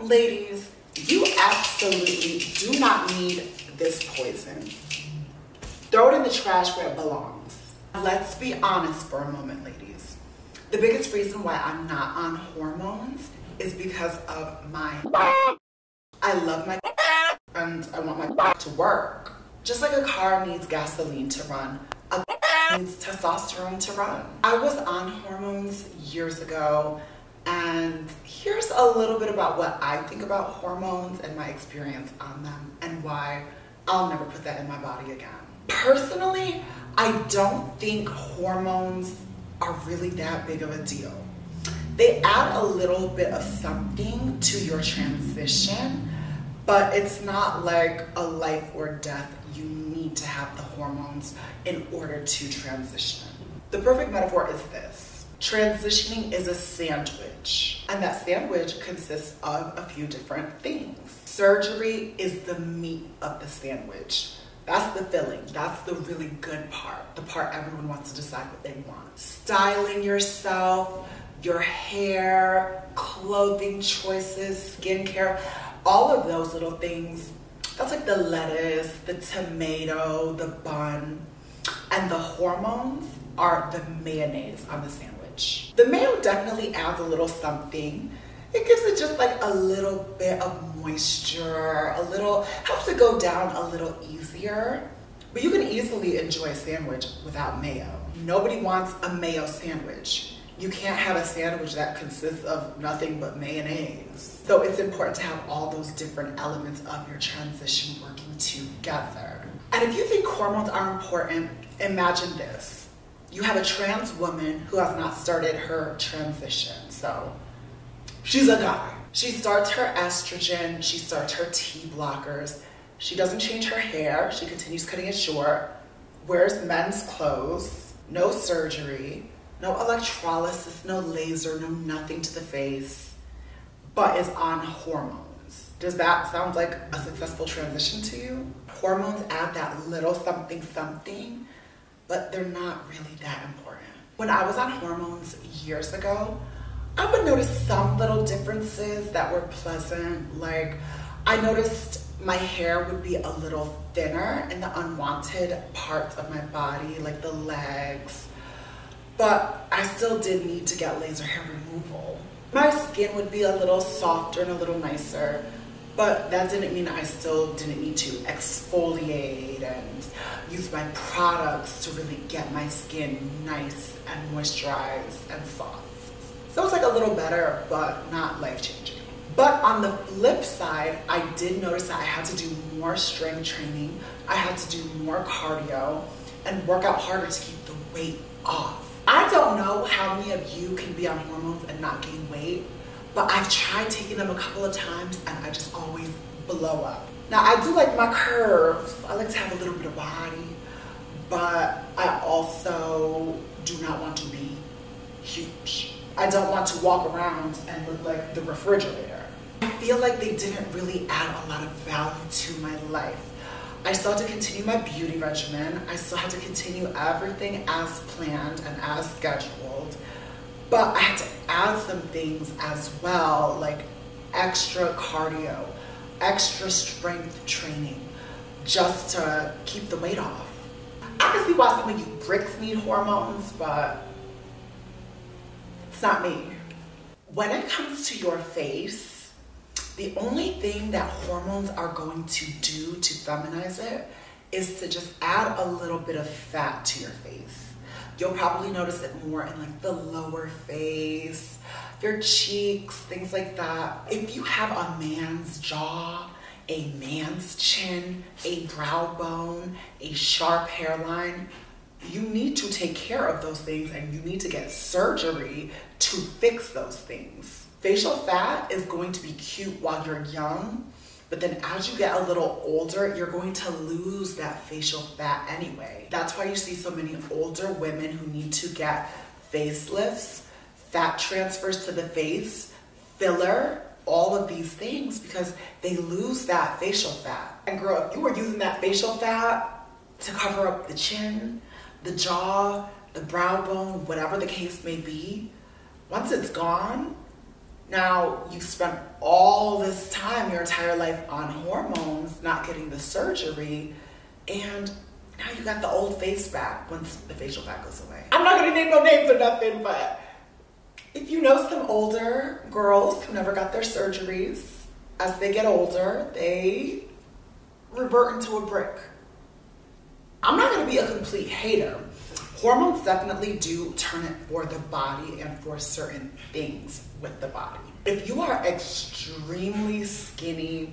Ladies, you absolutely do not need this poison. Throw it in the trash where it belongs. Let's be honest for a moment, ladies. The biggest reason why I'm not on hormones is because of my I love my and I want my to work. Just like a car needs gasoline to run, a needs testosterone to run. I was on hormones years ago and here's a little bit about what I think about hormones and my experience on them and why I'll never put that in my body again. Personally, I don't think hormones are really that big of a deal. They add a little bit of something to your transition, but it's not like a life or death. You need to have the hormones in order to transition. The perfect metaphor is this. Transitioning is a sandwich, and that sandwich consists of a few different things. Surgery is the meat of the sandwich. That's the filling. That's the really good part. The part everyone wants to decide what they want. Styling yourself, your hair, clothing choices, skincare, all of those little things. That's like the lettuce, the tomato, the bun, and the hormones are the mayonnaise on the sandwich. The mayo definitely adds a little something. It gives it just like a little bit of moisture, a little, helps it go down a little easier. But you can easily enjoy a sandwich without mayo. Nobody wants a mayo sandwich. You can't have a sandwich that consists of nothing but mayonnaise. So it's important to have all those different elements of your transition working together. And if you think hormones are important, imagine this. You have a trans woman who has not started her transition. So she's a guy. She starts her estrogen, she starts her T blockers. She doesn't change her hair, she continues cutting it short, wears men's clothes, no surgery, no electrolysis, no laser, no nothing to the face, but is on hormones. Does that sound like a successful transition to you? Hormones add that little something something, but they're not really that important. When I was on hormones years ago, I would notice some little differences that were pleasant. Like, I noticed my hair would be a little thinner in the unwanted parts of my body, like the legs. But I still did need to get laser hair removal. My skin would be a little softer and a little nicer, but that didn't mean I still didn't need to exfoliate and use my products to really get my skin nice and moisturized and soft. So it was like a little better, but not life changing. But on the flip side, I did notice that I had to do more strength training. I had to do more cardio and work out harder to keep the weight off. I don't know how many of you can be on hormones and not gain weight, but I've tried taking them a couple of times and I just always blow up. Now I do like my curves. I like to have a little bit of body, but I also do not want to be huge. I don't want to walk around and look like the refrigerator. I feel like they didn't really add a lot of value to my life. I still had to continue my beauty regimen. I still had to continue everything as planned and as scheduled. But I had to add some things as well, like extra cardio, extra strength training, just to keep the weight off. I can see why some of you bricks need hormones, but it's not me. When it comes to your face, the only thing that hormones are going to do to feminize it is to just add a little bit of fat to your face. You'll probably notice it more in like the lower face, your cheeks, things like that. If you have a man's jaw, a man's chin, a brow bone, a sharp hairline, you need to take care of those things and you need to get surgery to fix those things. Facial fat is going to be cute while you're young, but then as you get a little older, you're going to lose that facial fat anyway. That's why you see so many older women who need to get facelifts, fat transfers to the face, filler, all of these things because they lose that facial fat. And girl, if you were using that facial fat to cover up the chin, the jaw, the brow bone, whatever the case may be, once it's gone, now you've spent all this time, your entire life on hormones, not getting the surgery, and now you got the old face back once the facial fat goes away. I'm not gonna name no names or nothing, but if you know some older girls who never got their surgeries, as they get older, they revert into a brick. I'm not gonna be a complete hater. Hormones definitely do turn it for the body and for certain things with the body. If you are extremely skinny,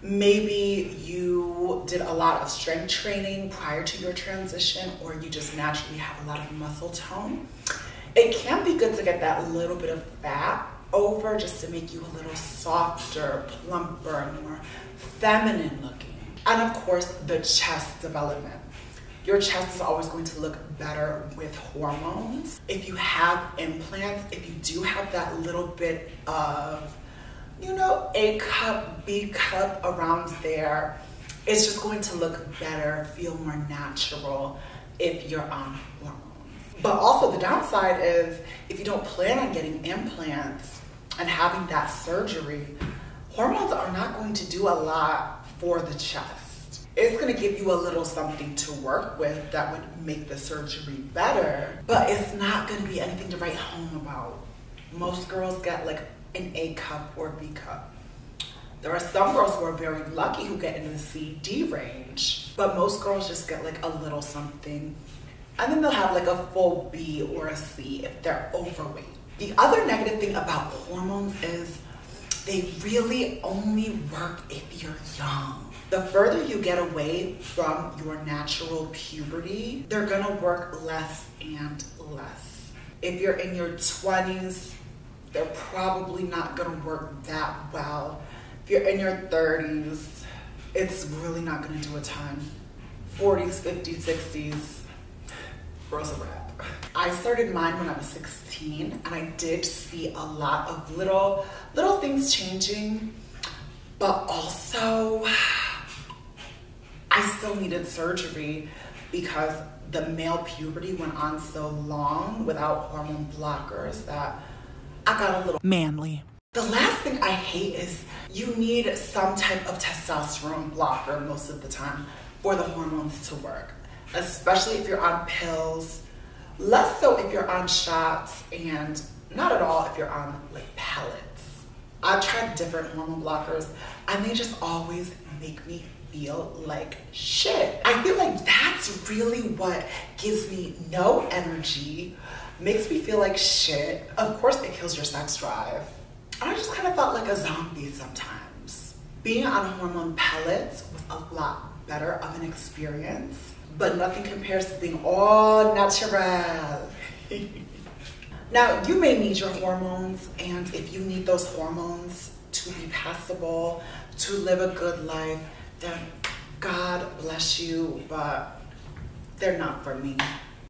maybe you did a lot of strength training prior to your transition, or you just naturally have a lot of muscle tone, it can be good to get that little bit of fat over just to make you a little softer, plumper, more feminine looking. And of course, the chest development. Your chest is always going to look better with hormones. If you have implants, if you do have that little bit of you know, A cup, B cup around there. It's just going to look better, feel more natural if you're on hormones. But also the downside is if you don't plan on getting implants and having that surgery, hormones are not going to do a lot for the chest. It's gonna give you a little something to work with that would make the surgery better, but it's not gonna be anything to write home about. Most girls get like an A cup or B cup. There are some girls who are very lucky who get in the C, D range, but most girls just get like a little something. And then they'll have like a full B or a C if they're overweight. The other negative thing about hormones is they really only work if you're young. The further you get away from your natural puberty, they're gonna work less and less. If you're in your 20s, they're probably not gonna work that well. If you're in your 30s, it's really not gonna do a ton. 40s, 50s, 60s, grows a wrap. I started mine when I was 16 and I did see a lot of little, little things changing, but also I still needed surgery because the male puberty went on so long without hormone blockers that I got a little manly. The last thing I hate is you need some type of testosterone blocker most of the time for the hormones to work, especially if you're on pills, less so if you're on shots, and not at all if you're on like pellets. I've tried different hormone blockers and they just always make me feel like shit. I feel like that's really what gives me no energy, makes me feel like shit. Of course, it kills your sex drive. And I just kind of felt like a zombie sometimes. Being on hormone pellets was a lot better of an experience, but nothing compares to being all natural. now, you may need your hormones, and if you need those hormones to be passable, to live a good life, then God bless you, but they're not for me.